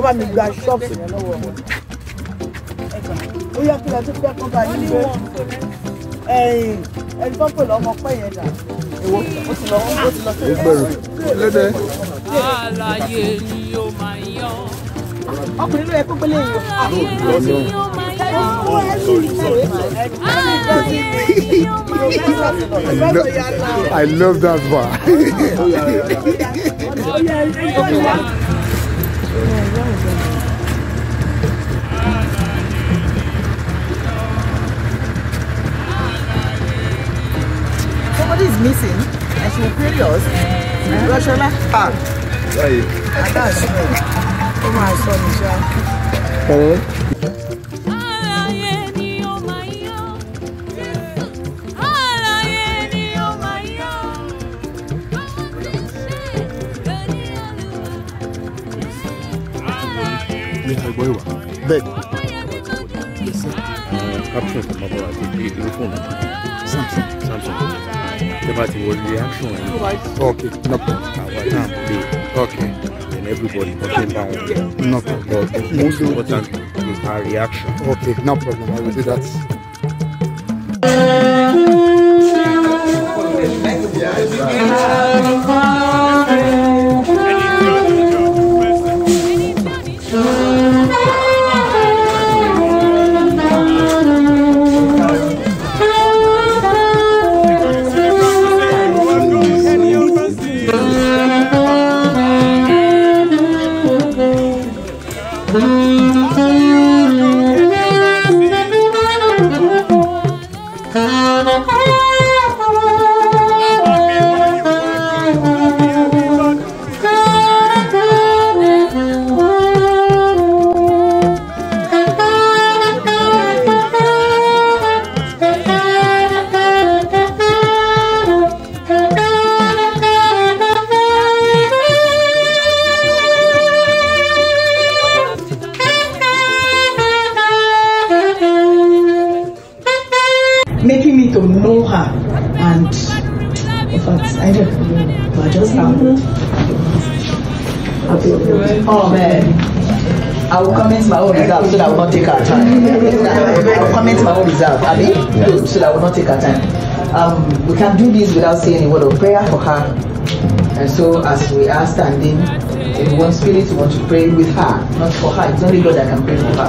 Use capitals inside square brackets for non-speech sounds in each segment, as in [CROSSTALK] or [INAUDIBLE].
bá mi gba ṣọ́ọ̀bù yẹn lọ́wọ́ wọn. ó yẹ kí lọ sí fẹ́ kó bá yín gbé ẹ̀yìn ẹni tó pè lọ́mọ pẹ́ yẹn dà èwo ó ti lọ ó ti lọ sí Ẹgbẹ̀rún. Lédè. Àlàyé ni ó máa yọ. ọkùnrin ló yẹ kó gbélé yìí o. Àlàyé ni ó máa yọ. I love that bar. Somebody is missing and she will query us. Roshola. Ah. That's true. Oh my son, Michelle. Àlàyé Ní ẹgbọ́ ìwà. Bẹ́ẹ̀ caption tó máa bọ̀ àti bí irú fóònù samsung samsung tẹ wọ reaction ok no problem. àwa náà play Ok and everybody bọ́ ṣe ń bá wọn no problem. but most important is our reaction. Ok no problem. I will do that. Making Oh man. I will comment my own reserve so that I will not take our time. I will comment my own reserve, Good, so that I will not take our time. Um, we can do this without saying a word of prayer for her. And so, as we are standing in one spirit, we want to pray with her, not for her. It's only God that can pray for her.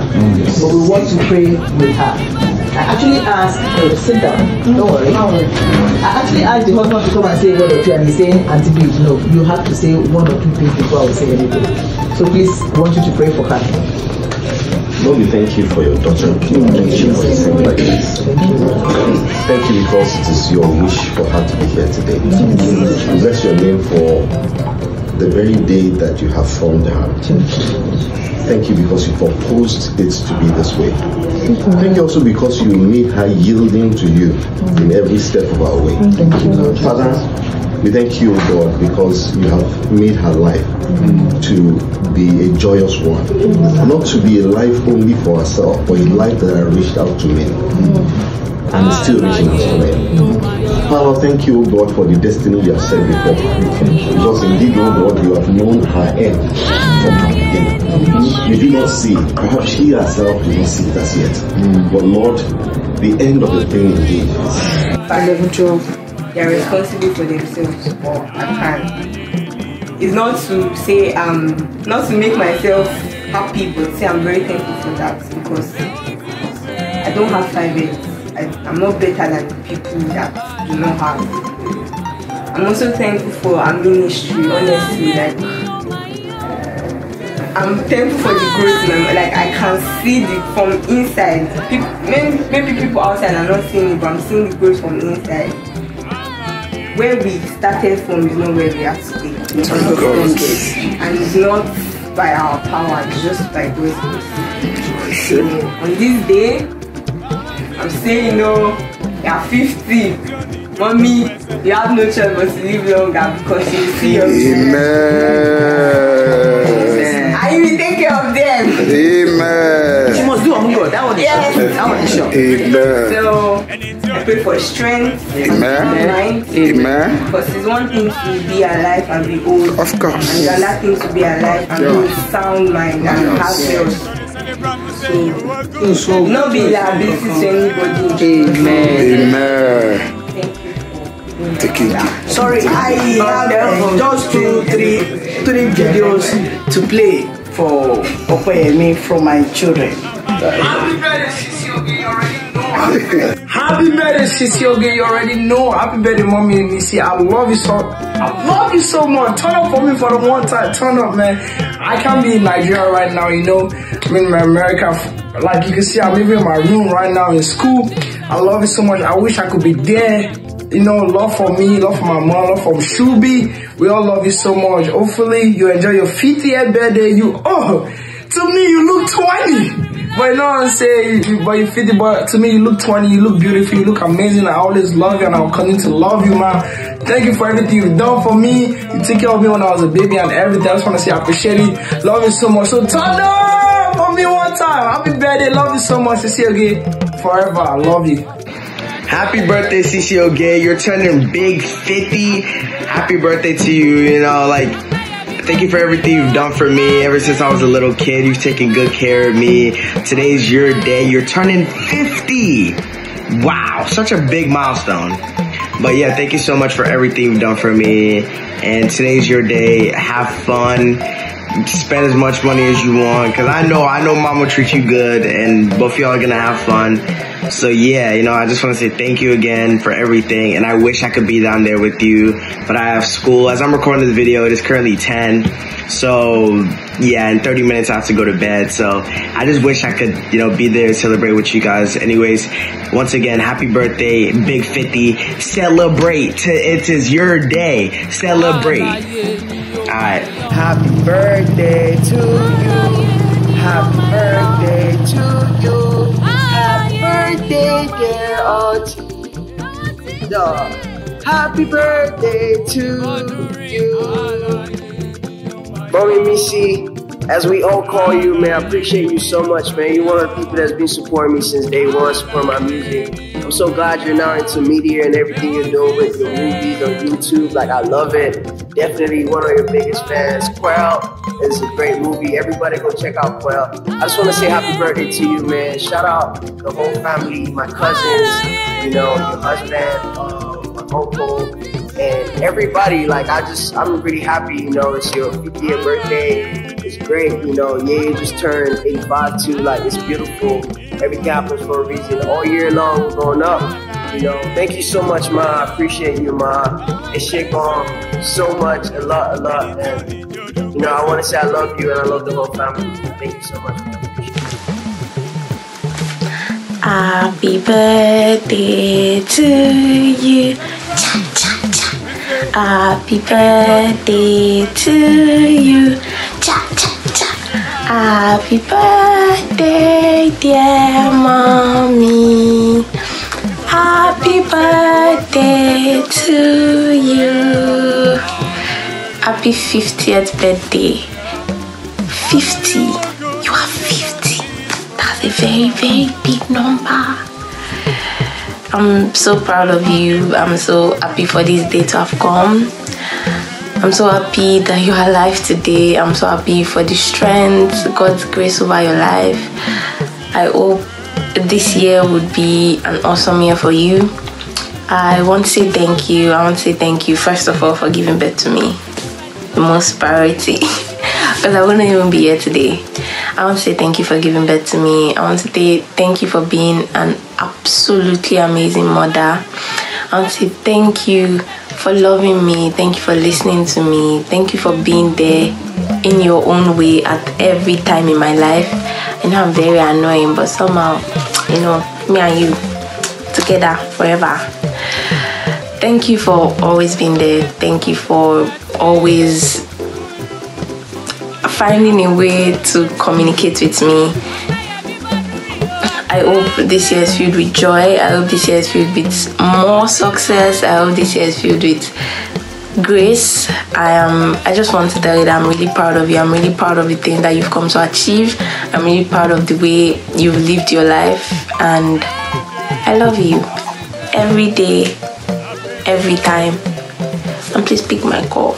But we want to pray with her. I actually asked, oh, sit down, don't worry. I actually asked the husband to come and say one or two, and he's saying, Auntie Beach, no, you have to say one or two things before I will say anything. So please, I want you to pray for her. Lord, we thank you for your daughter. Thank you for this like this. Thank you because it is your wish for her to be here today. Bless your name for the very day that you have formed her. Thank you because you proposed it to be this way. Thank you also because you made her yielding to you in every step of our way. thank you Father, we thank you, God, because you have made her life to be a joyous one. Not to be a life only for herself, but a life that has reached out to men. And is still reaching out to men. Father, thank you, O God, for the destiny you have set before her. Because indeed, O God, you have known her end from her beginning. You do not see, perhaps she herself will not see it as yet. But Lord, the end of the thing indeed level 12, they are responsible for themselves or I can. It's not to say um not to make myself happy but say I'm very thankful for that because I don't have five heads. I, I'm not better than people that do not have. I'm also thankful for our ministry, honestly, like I'm thankful for the growth like I can see the from inside. People, maybe, maybe people outside are not seeing it, but I'm seeing the growth from inside. Where we started from is not where we are today. in terms of progress. And it's not by our power, it's just by God's grace. So on this day, I'm saying no, you are 50. Mommy, you have no choice but to live longer because you see your Amen. And you will take care of She must do on God. That was want to Yes. show. I want to show. Amen. So I pray for strength, Amen. mind. Amen. Because it's one thing to be alive and be old. Of course. And the other thing to be alive and be sound mind and have health. So, so no be liability to anybody. Amen. Amen. Thank you. Take it. Sorry, I have uh, just two, three, three videos to play for Opeyemi from my children. Happy birthday, Sissy Oge. You already know. Happy birthday, your you already know. Happy birthday, mommy Missy. I love you so. I love you so much. Turn up for me for the one time. Turn up, man. I can't be in Nigeria right now. You know, I'm in America. Like you can see, I'm even in my room right now in school. I love you so much. I wish I could be there. You know, love for me, love for my mom, love for Shubi. We all love you so much. Hopefully, you enjoy your 50th birthday. You, oh, to me, you look 20. But you know what I'm saying? You, but you 50, but to me, you look 20, you look beautiful, you look amazing. I always love you and I'll continue to love you, man. Thank you for everything you've done for me. You took care of me when I was a baby and everything. I just want to say I appreciate it. Love you so much. So up for me one time. Happy birthday. Love you so much. To see you again forever. I love you. Happy birthday, CCO Gay. You're turning big 50. Happy birthday to you. You know, like, thank you for everything you've done for me. Ever since I was a little kid, you've taken good care of me. Today's your day. You're turning 50. Wow, such a big milestone. But yeah, thank you so much for everything you've done for me. And today's your day. Have fun. Spend as much money as you want. Cause I know, I know mom will treat you good and both y'all are gonna have fun. So yeah, you know, I just want to say thank you again for everything. And I wish I could be down there with you, but I have school. As I'm recording this video, it is currently 10. So yeah, in 30 minutes I have to go to bed. So I just wish I could, you know, be there and celebrate with you guys. Anyways, once again, happy birthday, Big 50. Celebrate. It is your day. Celebrate. Alright. Happy birthday to you. Happy birthday to you. Birthday. Dog. Happy birthday to you. Mommy Missy, as we all call you, man, I appreciate you so much, man. You're one of the people that's been supporting me since day one, supporting my music. I'm so glad you're now into media and everything you're doing with your movies on YouTube. Like, I love it. Definitely one of your biggest fans. Quell is a great movie. Everybody go check out Quell. I just want to say happy birthday to you, man. Shout out the whole family, my cousins, you know, your husband, uh, my uncle, and everybody. Like, I just, I'm really happy, you know, it's your 50th birthday. It's great, you know. Yeah, you just turned 85 too. Like, it's beautiful. Everything happens for a reason. All year long, we're going up. You know, thank you so much, Ma. I appreciate you, Ma. It's shit gone so much, a lot, a lot. And, you know, I want to say I love you and I love the whole family. Thank you so much. Happy birthday to you. Cha. Happy birthday to you. Cha, cha, cha. Happy birthday, dear mommy. Happy birthday to you. Happy 50th birthday. 50. You are 50. That's a very, very big number. I'm so proud of you. I'm so happy for this day to have come. I'm so happy that you are alive today. I'm so happy for the strength, God's grace over your life. I hope this year would be an awesome year for you. I want to say thank you. I want to say thank you, first of all, for giving birth to me. The most priority. [LAUGHS] Because I wouldn't even be here today. I want to say thank you for giving birth to me. I want to say thank you for being an absolutely amazing mother. I want to say thank you for loving me. Thank you for listening to me. Thank you for being there in your own way at every time in my life. I know I'm very annoying, but somehow, you know, me and you together forever. Thank you for always being there. Thank you for always finding a way to communicate with me. I hope this year is filled with joy. I hope this year is filled with more success. I hope this year is filled with Grace, I am. I just want to tell you that I'm really proud of you. I'm really proud of the thing that you've come to achieve. I'm really proud of the way you've lived your life, and I love you every day, every time. And please pick my call.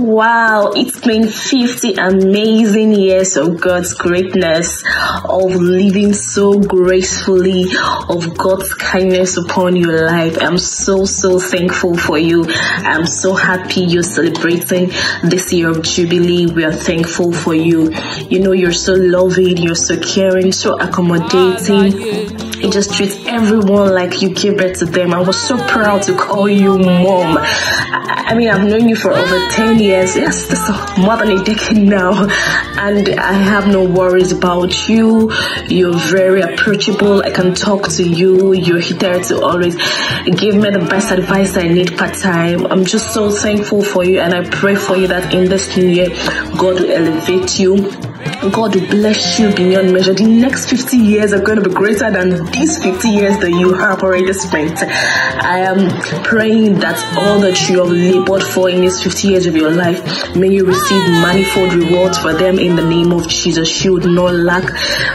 Wow, it's been 50 amazing years of God's greatness, of living so gracefully, of God's kindness upon your life. I'm so, so thankful for you. I'm so happy you're celebrating this year of Jubilee. We are thankful for you. You know, you're so loving, you're so caring, so accommodating. Ah, You just treat everyone like you give birth to them. I was so proud to call you mom. I, I mean, I've known you for over 10 years. Yes, that's more than a decade now. And I have no worries about you. You're very approachable. I can talk to you. You're there to always give me the best advice I need part time. I'm just so thankful for you. And I pray for you that in this new year, God will elevate you. God will bless you beyond measure. The next 50 years are going to be greater than these 50 years that you have already spent. I am praying that all that you have labored for in these 50 years of your life, may you receive manifold rewards for them in the name of Jesus. You would not lack.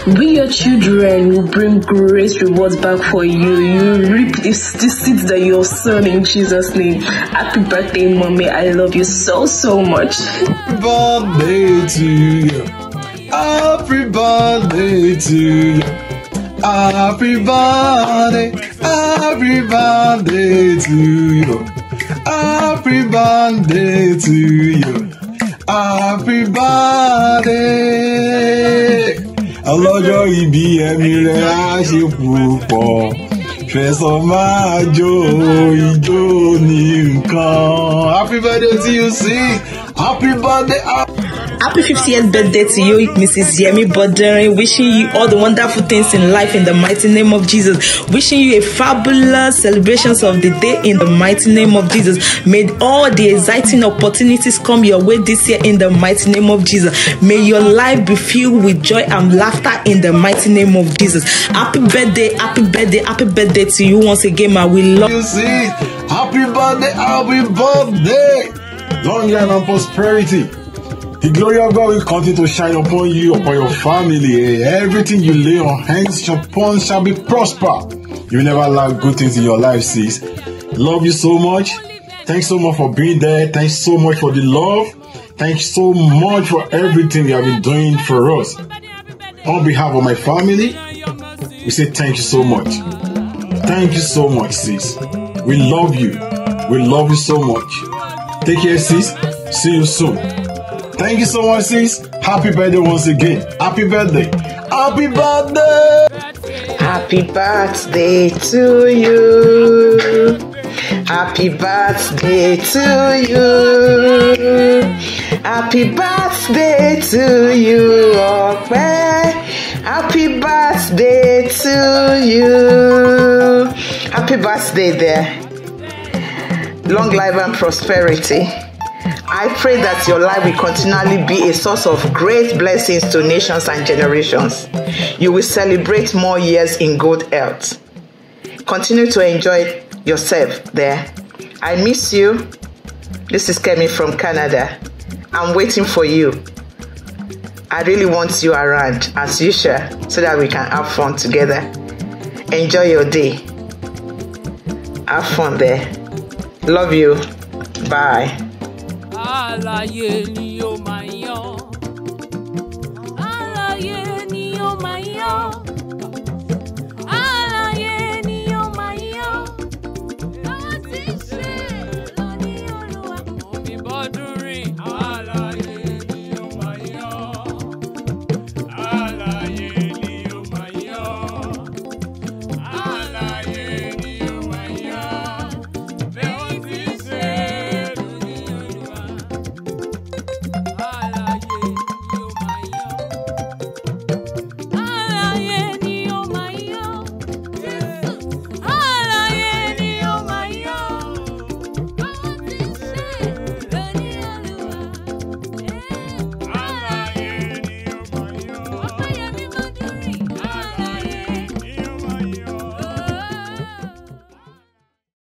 We, your children, will bring great rewards back for you. You reap this seeds that you're sown in Jesus' name. Happy birthday, mommy. I love you so, so much. Happy birthday to you. Happy birthday to you. Happy birthday, happy birthday to you. Happy birthday to you. Happy birthday. Ọlọ́jọ́ ìbí ẹ̀mí rẹ̀ á ṣe púpọ̀. Fẹ̀sọ̀ máa jó ijó ní nǹkan. Happy birthday to you, sis. Happy birthday. 50th birthday to you, Mrs. Yemi Bodering. Wishing you all the wonderful things in life in the mighty name of Jesus. Wishing you a fabulous celebrations of the day in the mighty name of Jesus. May all the exciting opportunities come your way this year in the mighty name of Jesus. May your life be filled with joy and laughter in the mighty name of Jesus. Happy birthday, happy birthday, happy birthday to you once again, my we love you. See, happy birthday, happy birthday. Long life and prosperity. The glory of God will continue to shine upon you, upon your family. Everything you lay your hands upon shall be prosper. You never lack good things in your life, sis. Love you so much. Thanks so much for being there. Thanks so much for the love. Thanks so much for everything you have been doing for us. On behalf of my family, we say thank you so much. Thank you so much, sis. We love you. We love you so much. Take care, sis. See you soon. Thank you so much, sis. Happy birthday once again. Happy birthday. Happy birthday. Happy birthday to you. Happy birthday to you. Happy birthday to you, Okwe. Happy birthday to you. Happy birthday there. Long life and prosperity. I pray that your life will continually be a source of great blessings to nations and generations. You will celebrate more years in good health. Continue to enjoy yourself there. I miss you. This is Kemi from Canada. I'm waiting for you. I really want you around as usual so that we can have fun together. Enjoy your day. Have fun there. Love you. Bye. Àlàyé ni ó máa yan